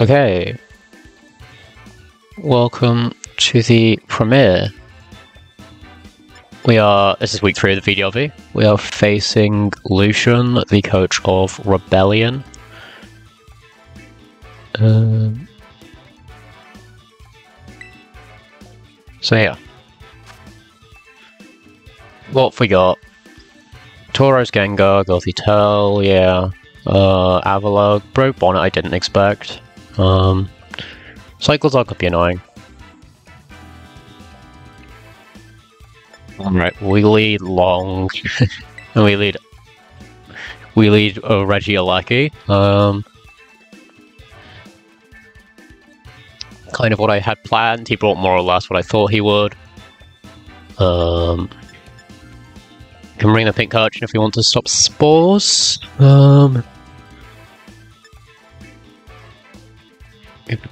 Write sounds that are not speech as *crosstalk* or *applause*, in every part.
Okay. Welcome to the premiere. We are, this is week three of the VDLV. We are facing Lucian, the coach of Rebellion. Um, so yeah. What we got? Tauros Gengar, Gothitelle, yeah. Uh, Avalugg, Brute Bonnet I didn't expect. Um, Cyclizar could be annoying. Alright, we lead long. and *laughs* we lead... We lead uh, Regieleki. Um... Kind of what I had planned. He brought more or less what I thought he would. Um... Can bring the pink urchin if we want to stop spores. Um...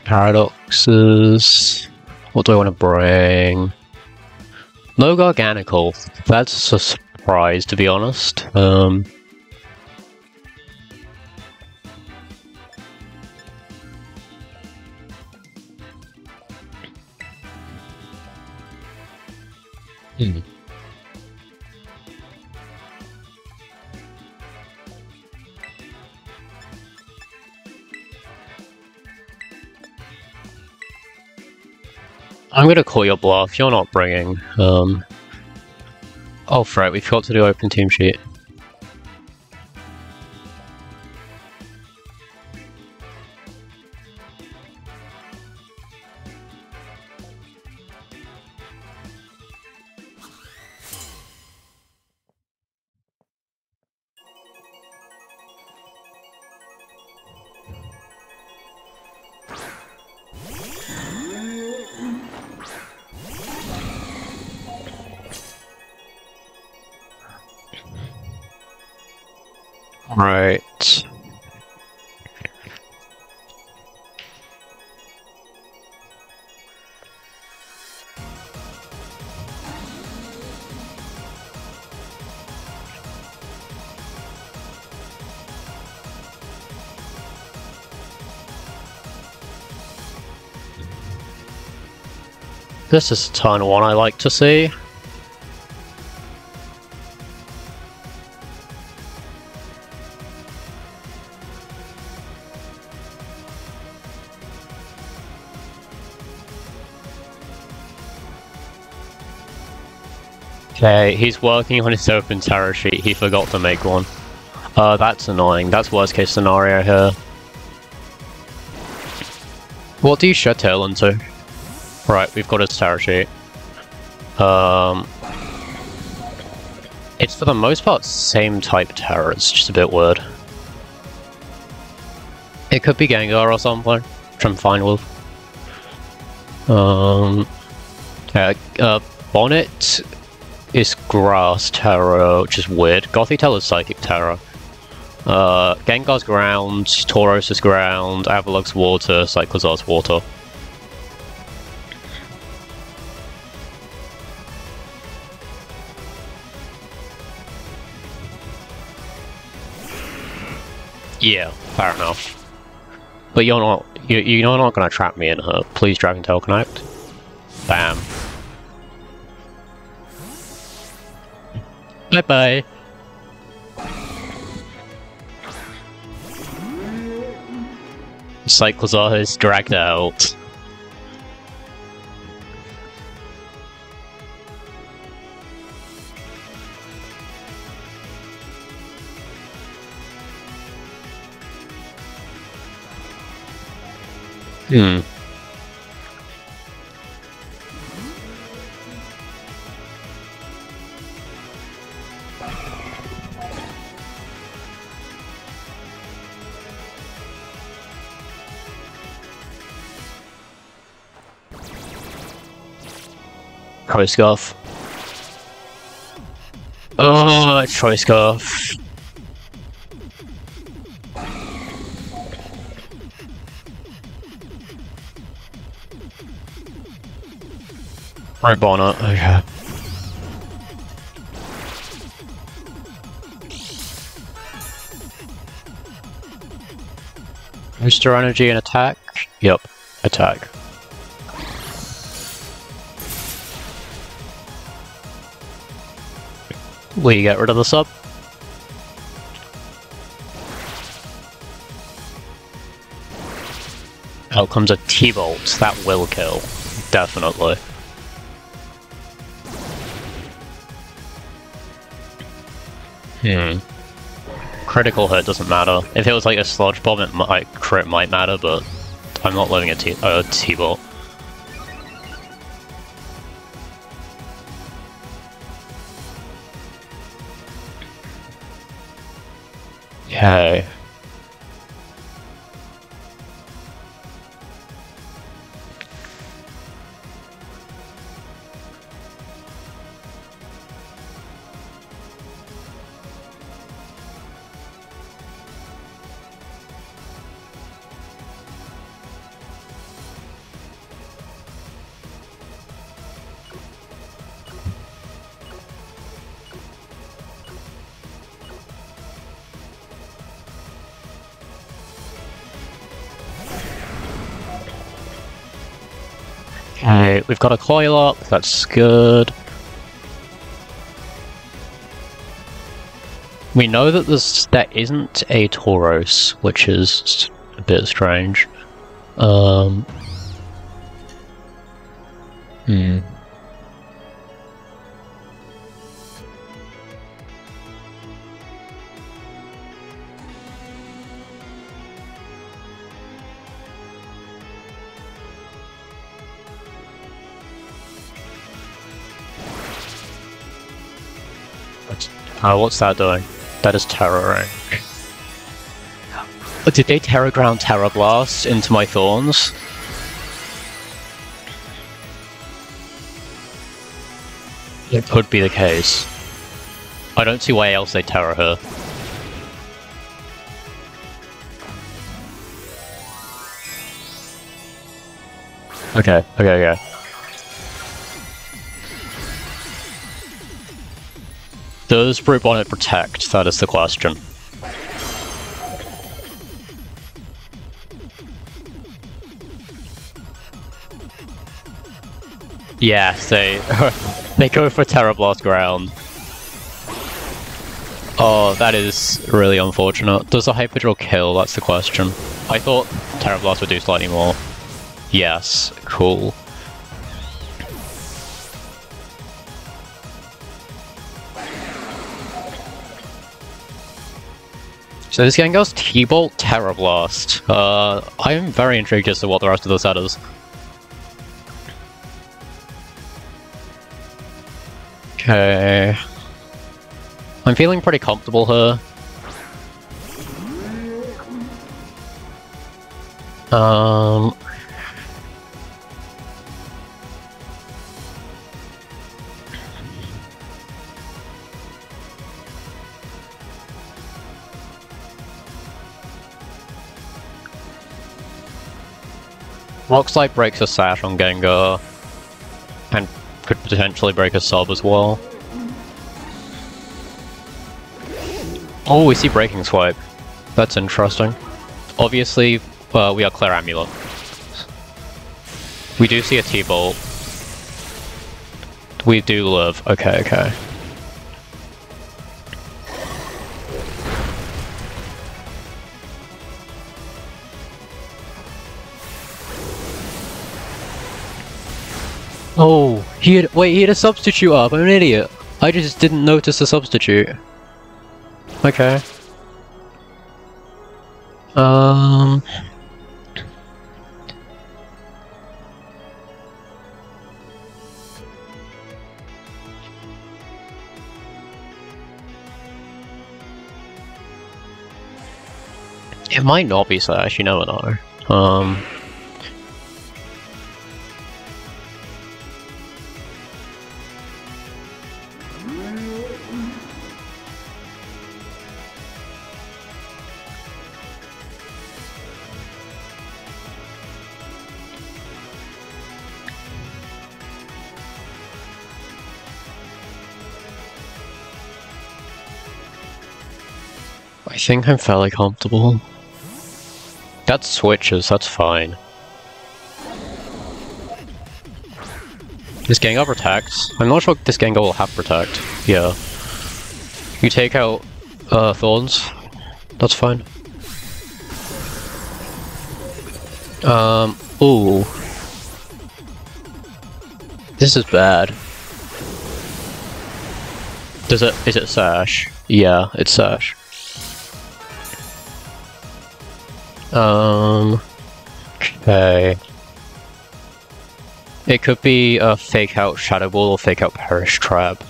Paradoxes. What do I want to bring? No Garganacl. That's a surprise, to be honest. Um, hmm. I'm gonna call your bluff. You're not bringing. Um. Oh, right. We forgot to do open team sheet. This is a turn one I like to see. Okay, he's working on his open Tera sheet. He forgot to make one. Uh, that's annoying. That's worst case scenario here. What do you Shed Tail into? Right, we've got his Tera sheet. Um, it's for the most part same type Tera. It's just a bit weird. It could be Gengar or something, I'm fine with. Um, uh, Bonnet is Grass Tera, which is weird. Gothitelle is Psychic Tera. Uh, Gengar's Ground, Tauros is Ground, Avalugg's Water, Cyclizar's Water. Yeah, fair enough. But you're not, you, you're not gonna trap me in her. Please Dragon Tail Connect. Bam. Bye bye. Cyclizar is dragged out. Hmm. Choice Scarf. Oh, Choice Scarf. Right bonnet, okay. Booster energy and attack. Yep. Attack. We get rid of the sub. Out comes a T-Bolt. That will kill. Definitely. Hmm. Critical hit doesn't matter. If it was like a sludge bomb, it might crit might matter, but I'm not loading a T a T-bolt. Okay. Okay, got a coil up, that's good. We know that there's, there isn't a Tauros, which is a bit strange. Um, hmm. Uh, what's that doing? That is terroring. Did they Tera Ground Tera Blast into my Thorns? It could be the case. I don't see why else they Tera her. Okay, okay, okay. Does Brute Bonnet protect? That is the question. Yeah, they *laughs* they go for Tera Blast ground. Oh, that is really unfortunate. Does the Hyper Drill kill? That's the question. I thought Tera Blast would do slightly more. Yes, cool. So this game goes T-Bolt Tera Blast. Uh, I'm very intrigued as to what the rest of the set is. Okay. I'm feeling pretty comfortable here. Um, Rock breaks a Sash on Gengar, and could potentially break a Sub as well. Oh, we see Breaking Swipe. That's interesting. Obviously, uh, we are Clear Amulet. We do see a T-Bolt. We do live. Okay, okay. Oh, he had- wait, he had a substitute up, I'm an idiot. I just didn't notice the substitute. Okay. Um... It might not be Slash, you never know. Um... think I'm fairly comfortable. That switches, that's fine. This Gengar protects. I'm not sure this Gengar will have protect. Yeah. You take out uh, Thorns. That's fine. Um, ooh. This is bad. Does it, is it Sash? Yeah, it's Sash. Um, okay. It could be a fake out Shadow Ball or fake out Perish Trap.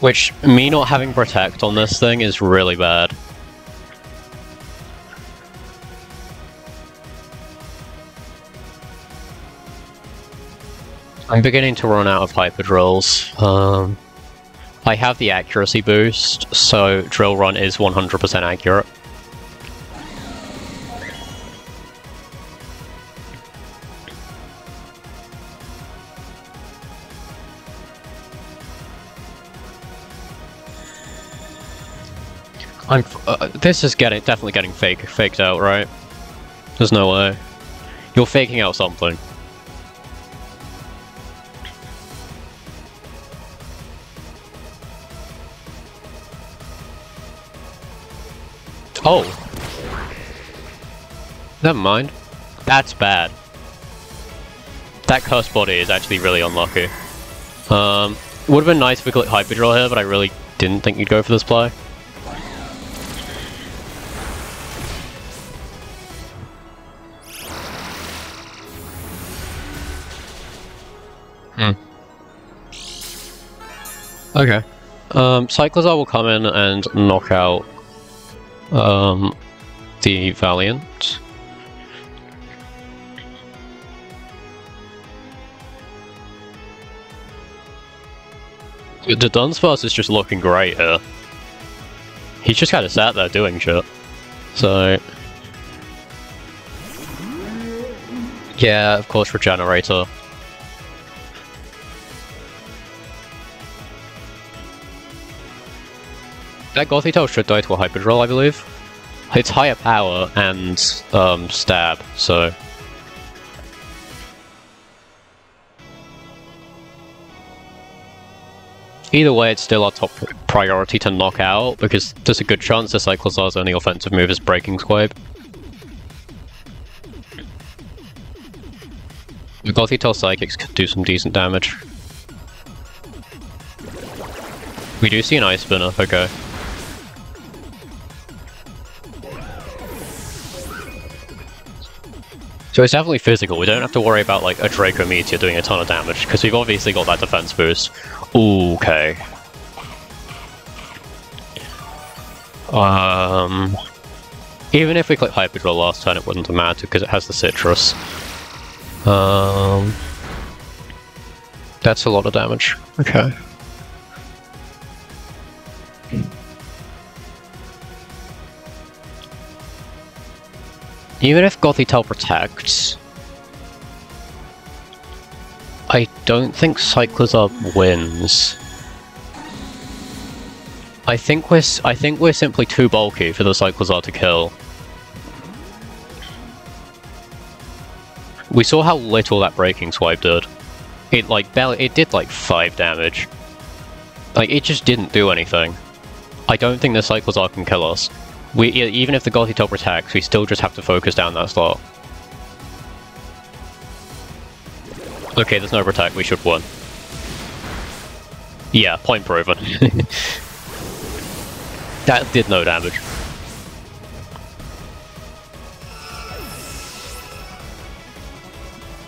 Which, me not having Protect on this thing is really bad. I'm beginning to run out of Hyper Drills. Um, I have the accuracy boost, so Drill Run is 100% accurate. I'm. Uh, this is getting definitely getting fake faked out, right? There's no way. You're faking out something. Oh. Never mind. That's bad. That curse body is actually really unlucky. Um, would have been nice if we could Hyper Drill here, but I really didn't think you'd go for this play. Hmm. Okay. Um, Cyclizar will come in and knock out um, the Valiant. The Dunsparce is just looking great here. He's just kind of sat there doing shit. So... Yeah, of course, Regenerator. That Gothitelle should die to a Hyper Drill, I believe. It's higher power and um, stab, so... Either way, it's still our top priority to knock out, because there's a good chance the Cyclizar's only offensive move is Breaking Swipe. The Gothitelle Psychics could do some decent damage. We do see an Ice Spinner, okay. So it's definitely physical, we don't have to worry about like a Draco Meteor doing a ton of damage, because we've obviously got that defense boost. Ooh, okay. Um, even if we click Hyper Drill last turn, it wouldn't have mattered because it has the Sitrus. Um, that's a lot of damage. Okay. Even if Gothitelle protects, I don't think Cyclizar wins. I think we're I think we're simply too bulky for the Cyclizar to kill. We saw how little that breaking swipe did. It like barely it did like five damage. Like it just didn't do anything. I don't think the Cyclizar can kill us. We even if the Gothitelle protects, we still just have to focus down that slot. Okay, there's no protect, we should win. Yeah, point proven. *laughs* that did no damage.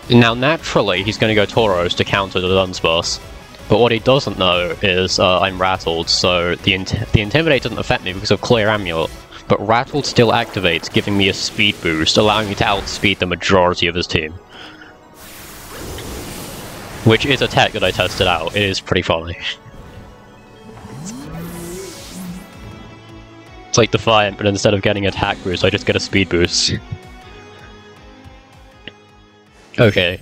Now, naturally, he's going to go Tauros to counter the Dunsparce. But what he doesn't know is uh, I'm rattled, so the, int the Intimidate doesn't affect me because of Clear Amulet. But Rattled still activates, giving me a speed boost, allowing me to outspeed the majority of his team. Which is a tech that I tested out, it is pretty funny. It's like Defiant, but instead of getting attack boost, I just get a speed boost. okay,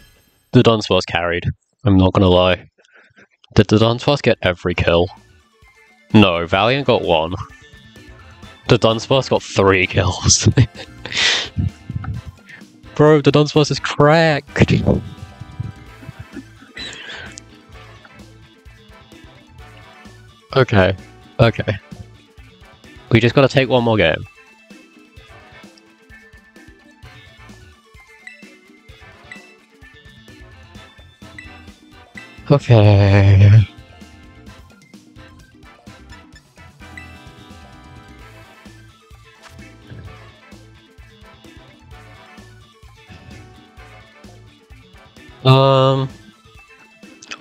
the Dunsparce carried. I'm not gonna lie. Did the Dunsparce get every kill? No, Valiant got one. The Dunsparce got three kills. *laughs* Bro, the Dunsparce is cracked! Okay, okay. We just gotta take one more game. Okay. Um,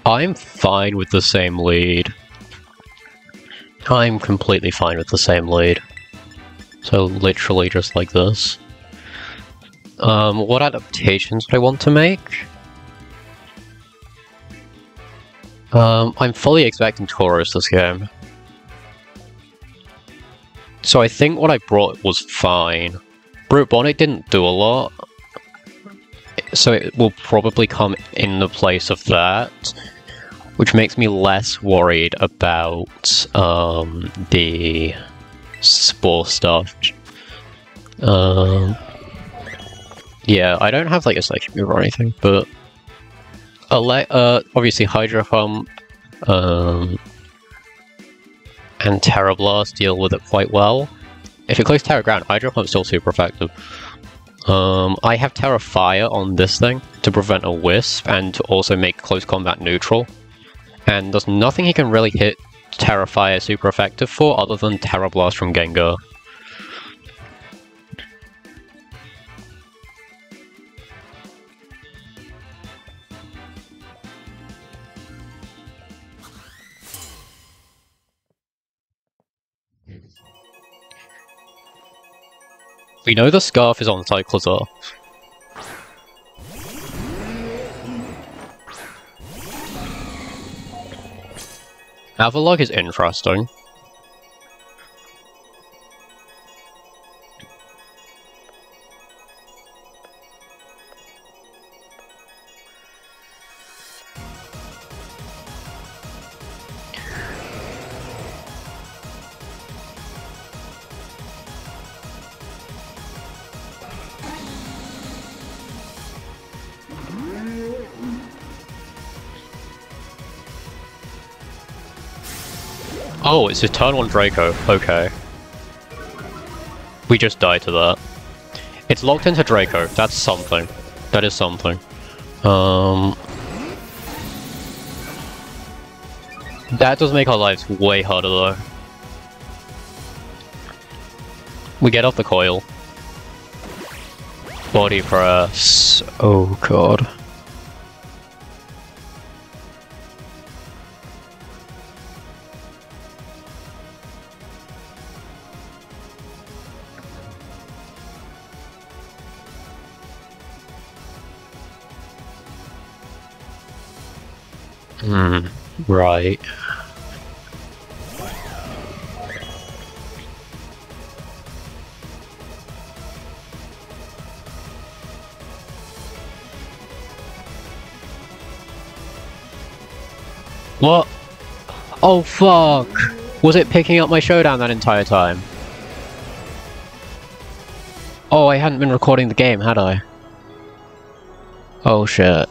I'm fine with the same lead. I'm completely fine with the same lead. So literally just like this. Um, what adaptations do I want to make? Um, I'm fully expecting Tauros this game. So I think what I brought was fine. Brute Bonnet didn't do a lot, so it will probably come in the place of that, which makes me less worried about um, the spore stuff. Um, yeah, I don't have like a psychic move or anything, but uh, obviously Hydro Pump um, and Tera Blast deal with it quite well. If it clicks Tera Ground, Hydro Pump's still super effective. Um, I have Tera Fire on this thing to prevent a Wisp and to also make close combat neutral. And there's nothing he can really hit Tera Fire super effective for other than Terra Blast from Gengar. We know the scarf is on Cyclizar. Avalugg is interesting. It's a turn one Draco. Okay. We just died to that. It's locked into Draco. That's something. That is something. Um... That does make our lives way harder though. We get off the coil. Body press. Oh god. Right. What? Oh fuck! Was it picking up my showdown that entire time? Oh, I hadn't been recording the game, had I? Oh shit.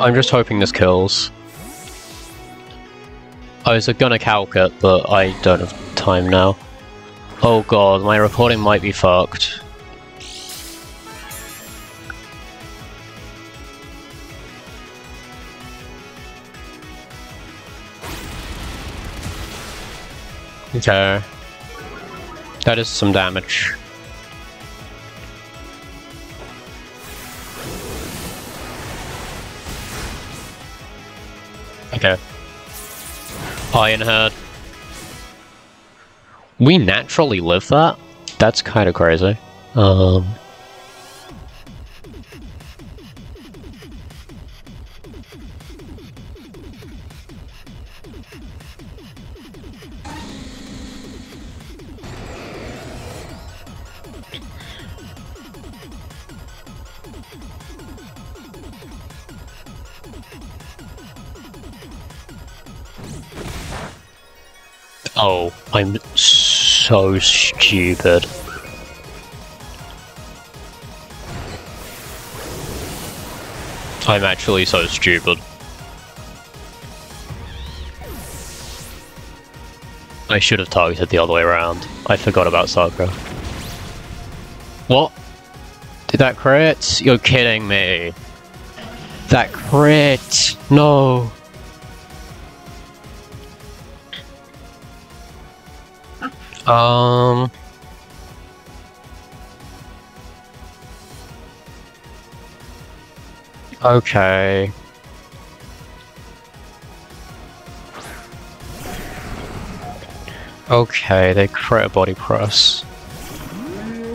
I'm just hoping this kills. I was gonna calc it, but I don't have time now. Oh god, my recording might be fucked. Okay. That is some damage. Okay. Head. We naturally live that? That's kind of crazy. Um... Oh, I'm so stupid. I'm actually so stupid. I should have targeted the other way around. I forgot about Sakura. What? Did that crit? You're kidding me. That crit! No! Um... Okay. Okay, they create a body press.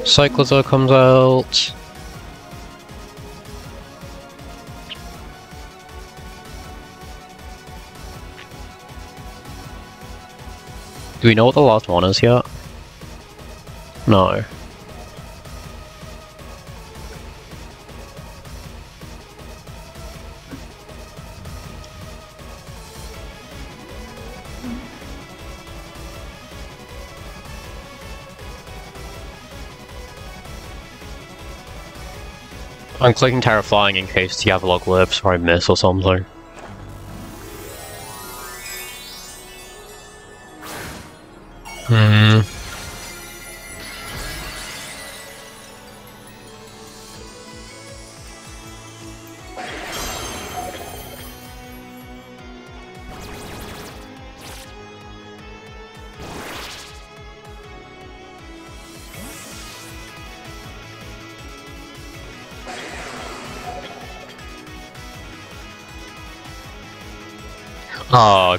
Cyclizar comes out. Do we know what the last one is yet? No. I'm clicking Terrifying in case the Avalugg lives or I miss or something.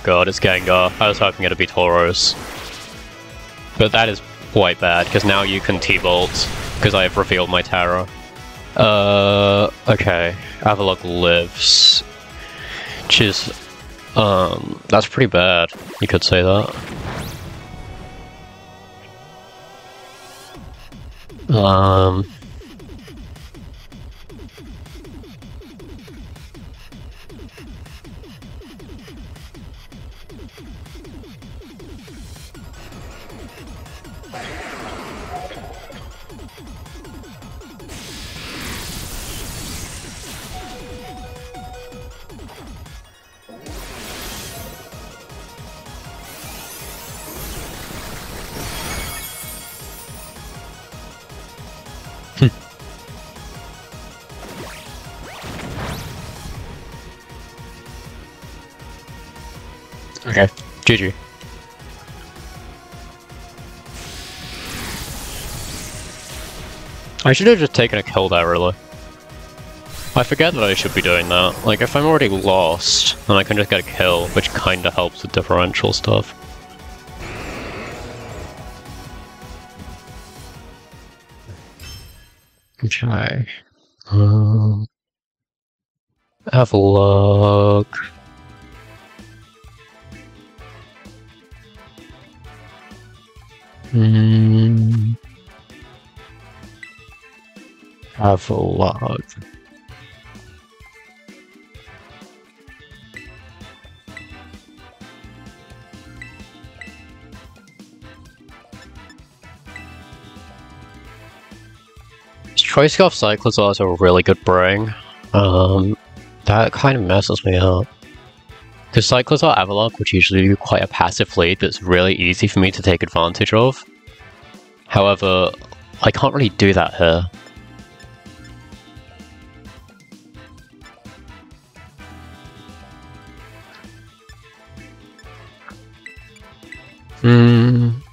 God, it's Gengar. I was hoping it'd be Tauros. But that is quite bad, because now you can T-Bolt, because I have revealed my Tera. Uh, okay. Avalugg lives. Is, um, that's pretty bad. You could say that. Um... GG. I should have just taken a kill there, really. I forget that I should be doing that. Like, if I'm already lost, then I can just get a kill, which kinda helps with differential stuff. Okay. Um, have a look. Have a log. Choice Scarf Cyclizar is also a really good bring. Um, that kind of messes me up. Because Cyclizar Avalugg would usually be quite a passive lead that's really easy for me to take advantage of. However, I can't really do that here. Hmm.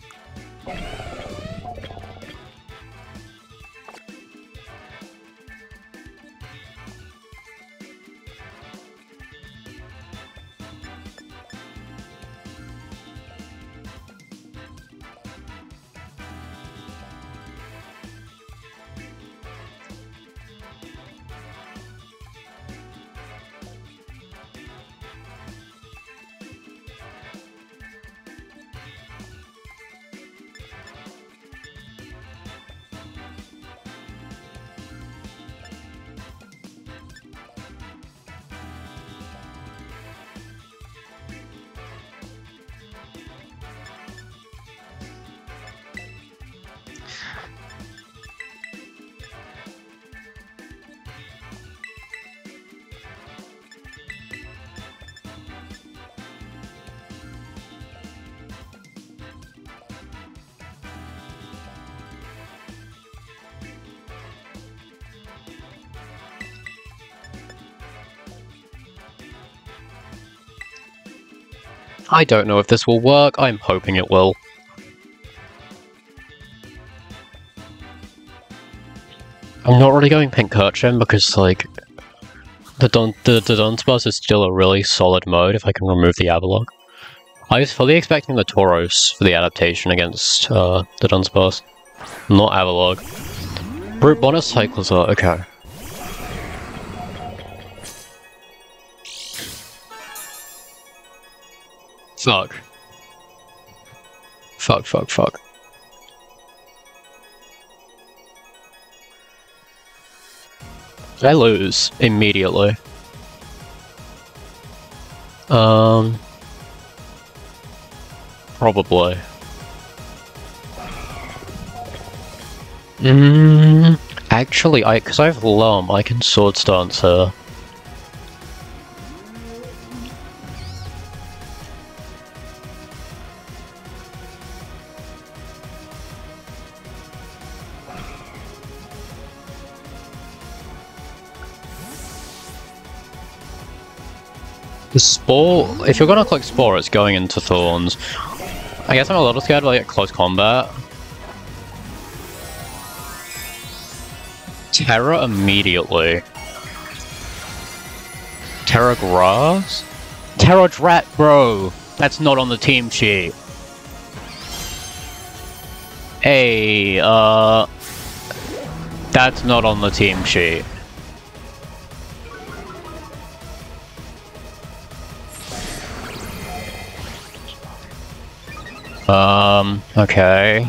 I don't know if this will work, I'm hoping it will. I'm not really going Pink Pincurchin because, like, the Dun the, the Dunsparce is still a really solid mode if I can remove the Avalugg. I was fully expecting the Tauros for the adaptation against uh, the Dunsparce, not Avalugg. Brute Bonnet Cyclizar, okay. Fuck. Fuck, fuck, fuck. I lose immediately. Um, probably. Mm, actually, I because I have Lum, I can Swords Dance her. The Spore, if you're gonna click Spore, it's going into Thorns. I guess I'm a little scared of like close combat. Tera immediately. Tera Grass? Tera Drat, bro! That's not on the team sheet. Hey, uh... That's not on the team sheet. Um, okay.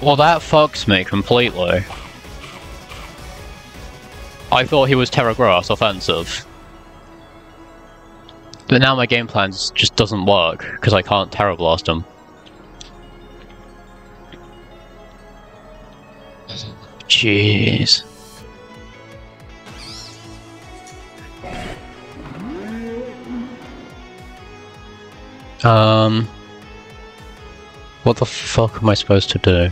Well, that fucks me completely. I thought he was Tera Grass offensive. But now my game plan just doesn't work, because I can't Tera Blast him. Jeez. Um, what the fuck am I supposed to do?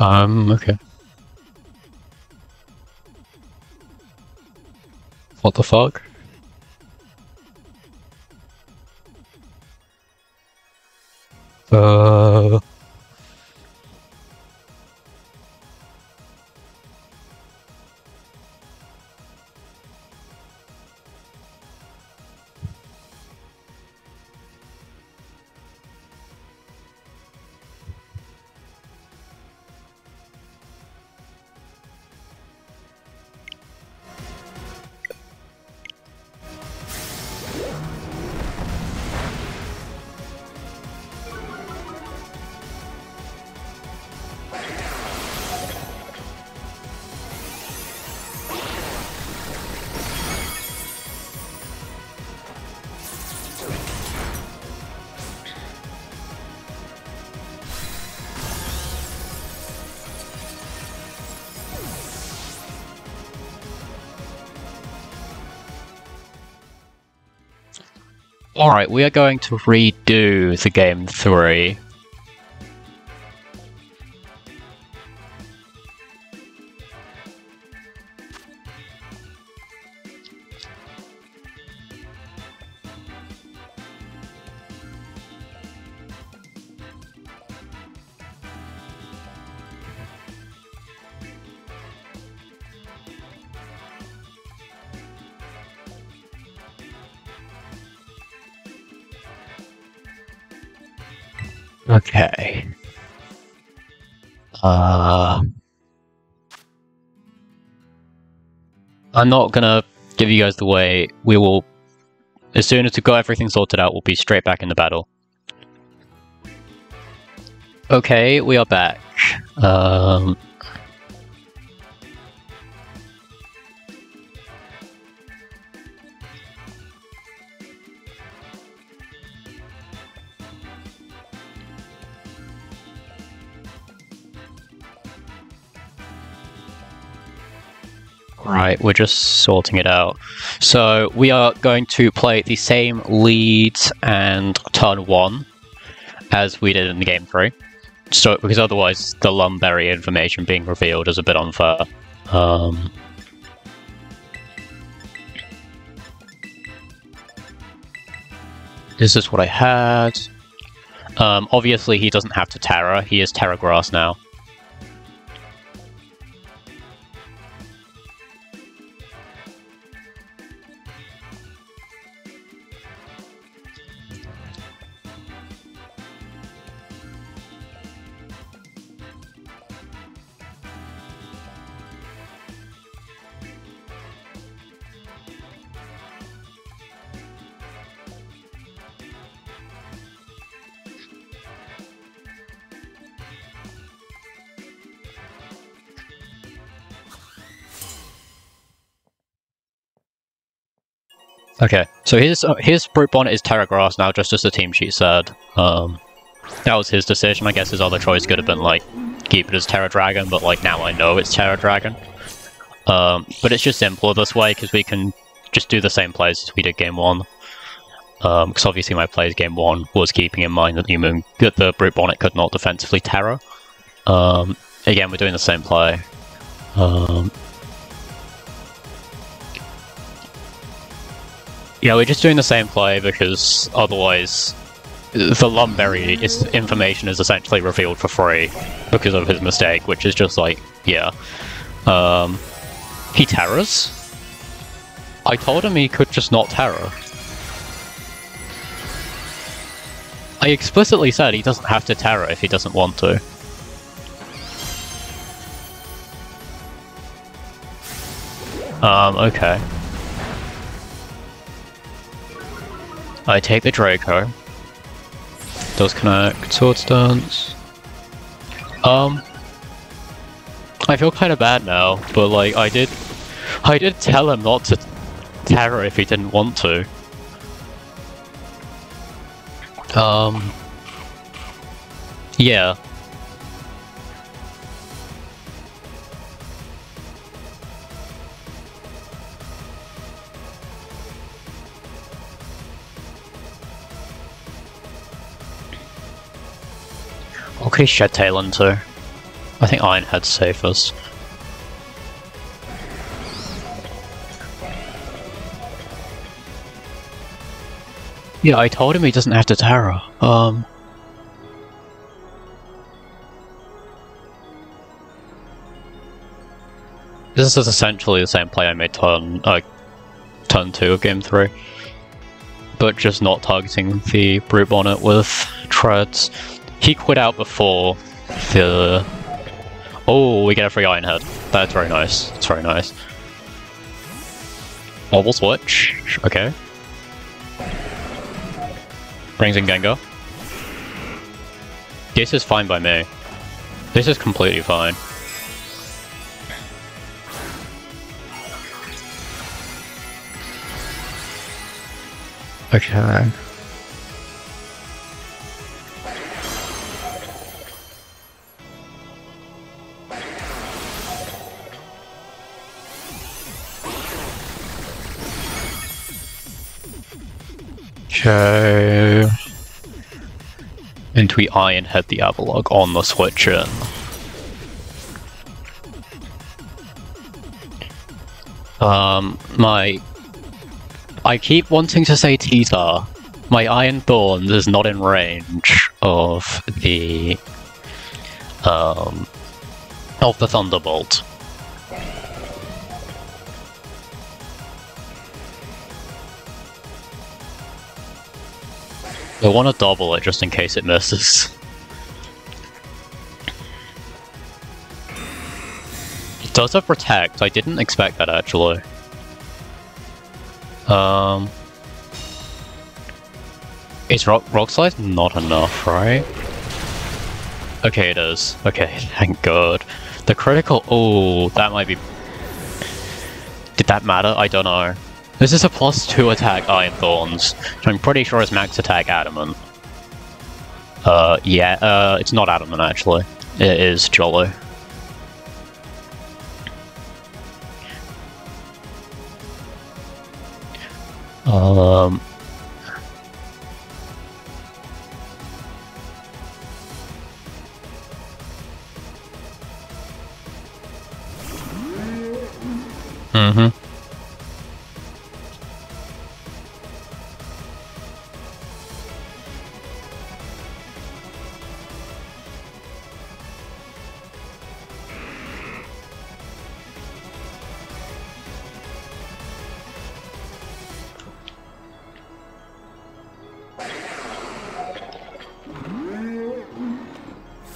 Um, okay. What the fuck? Uh... Alright, we are going to redo the game 3. Okay. Uh... I'm not gonna give you guys the way. We will, as soon as we got everything sorted out, we'll be straight back in the battle. Okay, we are back. Um, Right, we're just sorting it out. So we are going to play the same leads and turn one as we did in the game three. So because otherwise the Lum Berry information being revealed is a bit unfair. Um, this is what I had. Um, obviously he doesn't have to Tera, he is Tera Grass now. Okay, so his uh, his Brute Bonnet is Tera Grass now, just as the team sheet said. Um, that was his decision. I guess his other choice could have been like keep it as Tera Dragon, but like now I know it's Tera Dragon. Um, but it's just simpler this way because we can just do the same plays as we did game one. Because um, obviously my plays game one was keeping in mind that the Moon, that the Brute Bonnet could not defensively Tera. Um, again, we're doing the same play. Yeah, we're just doing the same play because otherwise the Lum Berry is, information is essentially revealed for free because of his mistake, which is just like, yeah. Um, he Teras? I told him he could just not Tera. I explicitly said he doesn't have to Tera if he doesn't want to. Um, okay. I take the Draco. Does connect. Swords Dance. Um, I feel kind of bad now, but like I did, I did tell him not to Tera if he didn't want to. Um, yeah. Okay, Shed Talon too. I think Ironhead's safest. Yeah, I told him he doesn't have to Tera. Um... This is essentially the same play I made turn, uh, turn 2 of game 3. But just not targeting the Brute Bonnet with treads. He quit out before the... Oh, we get a free Iron Head. That's very nice. That's very nice. Mobile switch. Okay. Brings in Gengar. This is fine by me. This is completely fine. Okay. And we iron head the Avalugg on the switch in. Um, my... I keep wanting to say Tita. My Iron Thorns is not in range of the... Um... Of the Thunderbolt. I want to double it just in case it misses. It does have protect, I didn't expect that actually. Um, is rock, rock slide not enough, right? Okay, it is. Okay, *laughs* thank god. The critical. Oh, that might be. Did that matter? I don't know. This is a plus two attack Iron Thorns, so I'm pretty sure it's max attack Adamant. Uh, yeah, uh, it's not Adamant actually. It is Jolly. Um. Mm-hmm.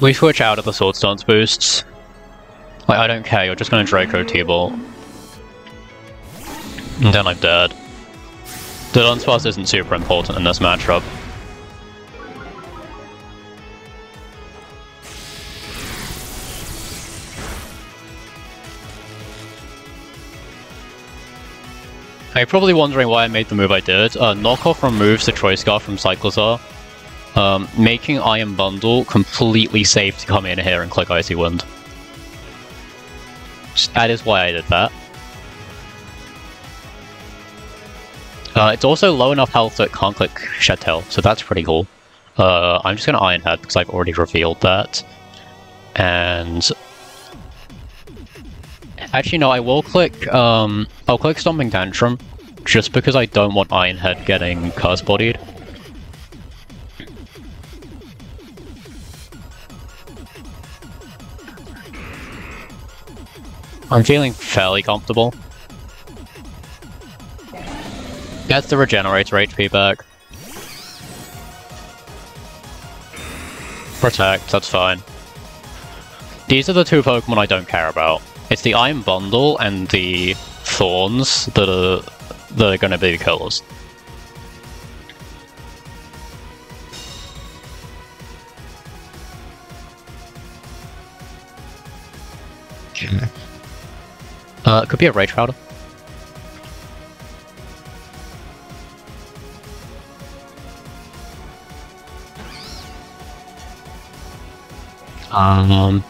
We switch out of the Swords Dance boosts. Like, I don't care, you're just gonna Draco T-Bolt. And then I'm dead. The Dunsparce isn't super important in this matchup. You're probably wondering why I made the move I did. Uh, knockoff removes the Choice Scarf from Cyclizar, um, making Iron Bundle completely safe to come in here and click Icy Wind. That is why I did that. Uh, it's also low enough health that it can't click Tail, so that's pretty cool. Uh, I'm just going to Iron Head because I've already revealed that. And... Actually, no, I will click, um, I'll click Stomping Tantrum, just because I don't want Iron Head getting Curse Bodied. I'm feeling fairly comfortable. Gets the regenerator HP back. Protect, that's fine. These are the two Pokemon I don't care about. It's the Iron Bundle and the Thorns that are, that are gonna be killers. Uh, it could be a Rage Powder. Um...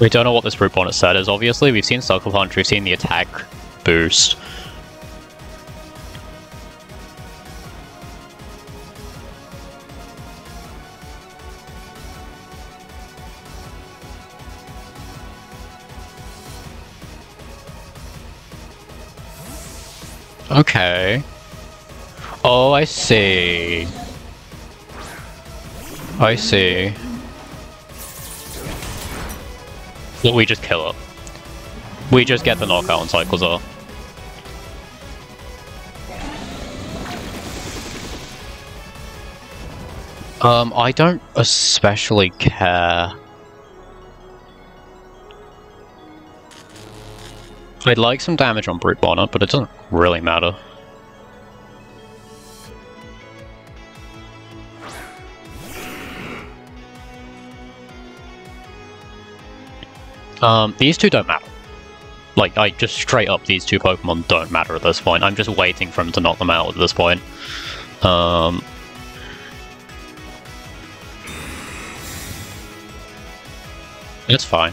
We don't know what this Brute Bonnet set is, obviously. We've seen Sucker Punch, we've seen the attack boost. Okay. Oh, I see. I see. Well, we just kill it. We just get the knockout on Cyclizar. Um, I don't especially care. I'd like some damage on Brute Bonnet, but it doesn't really matter. Um, these two don't matter. Like, I just straight up, these two Pokemon don't matter at this point. I'm just waiting for him to knock them out at this point. Um, it's fine.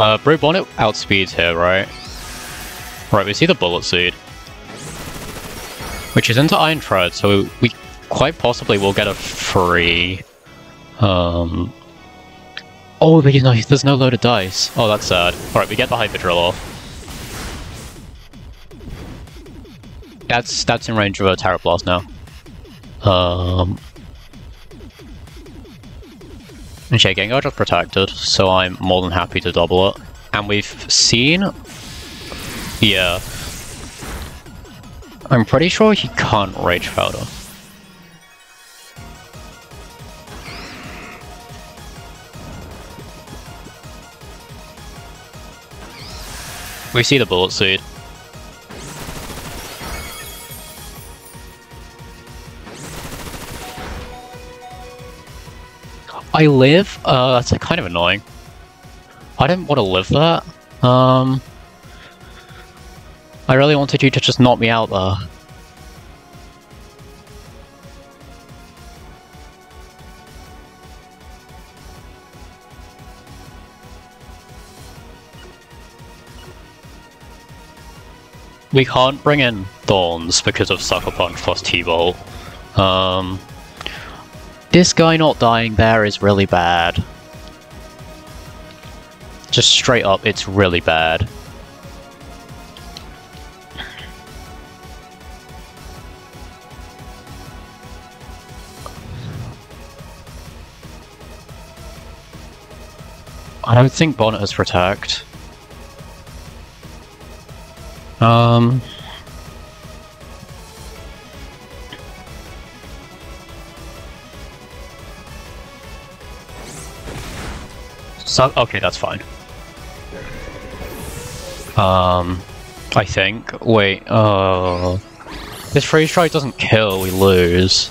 Uh, Brute Bonnet outspeeds here, right? Right, we see the Bullet Seed. Which is into Iron Tread, so we quite possibly will get a free... Um... Oh, you know, there's no loaded dice. Oh, that's sad. Alright, we get the Hyper Drill off. That's, that's in range of a Tera Blast now. Um... And yeah, Gengar just protected, so I'm more than happy to double it. And we've seen... Yeah. I'm pretty sure he can't Rage Powder. We see the Bullet Seed. I live? Uh, that's kind of annoying. I didn't want to live that. Um, I really wanted you to just knock me out there. We can't bring in Thorns because of Sucker Punch plus T-Bolt. Um, this guy not dying there is really bad. Just straight up, it's really bad. I don't think Bonnet has protect. Um... So, okay, that's fine. Um, I think. Wait, uh... This freeze strike doesn't kill, we lose.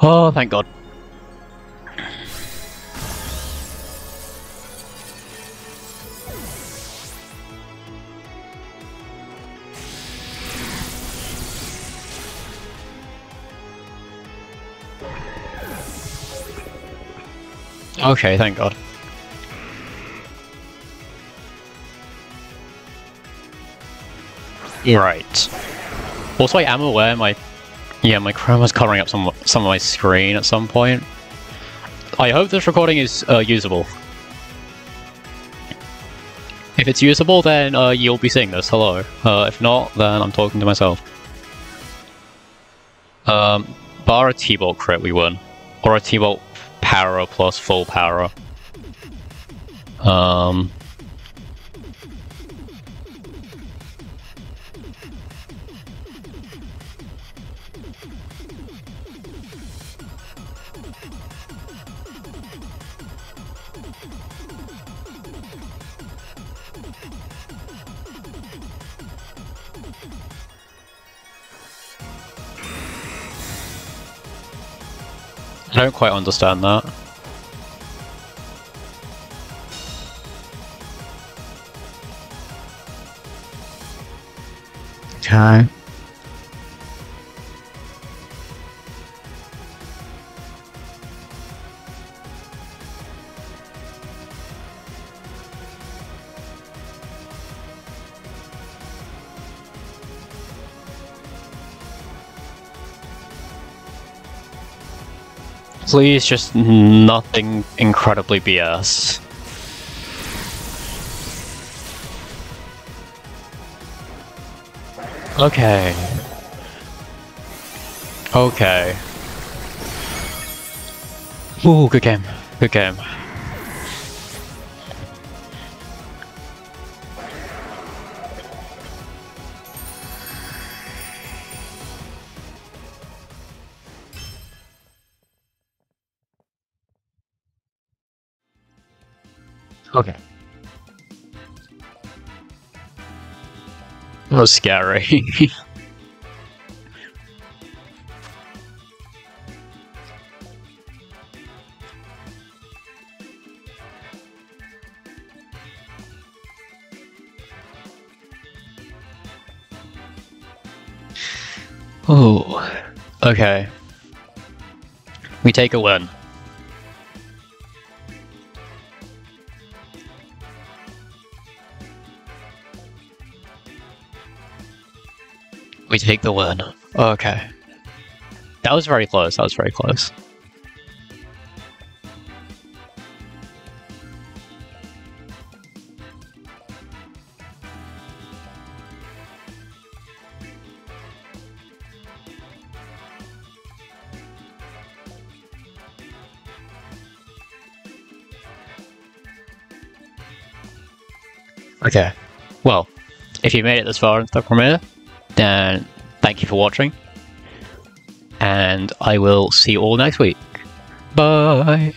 Oh, thank god. Okay, thank god. Right. Also, I am aware my... Yeah, my chroma's covering up some, some of my screen at some point. I hope this recording is uh, usable. If it's usable, then uh, you'll be seeing this, hello. Uh, if not, then I'm talking to myself. Um, bar a T-Bolt crit, we win. Or a T-Bolt power plus full power. Um, don't quite understand that. Okay. Please, just nothing incredibly BS. Okay. Okay. Ooh, good game. Good game. Okay. Was scary. *laughs* oh, okay. We take a win. We take the win. Okay. That was very close. That was very close. Okay. Well, if you made it this far in the premiere, then thank you for watching. And I will see you all next week. Bye!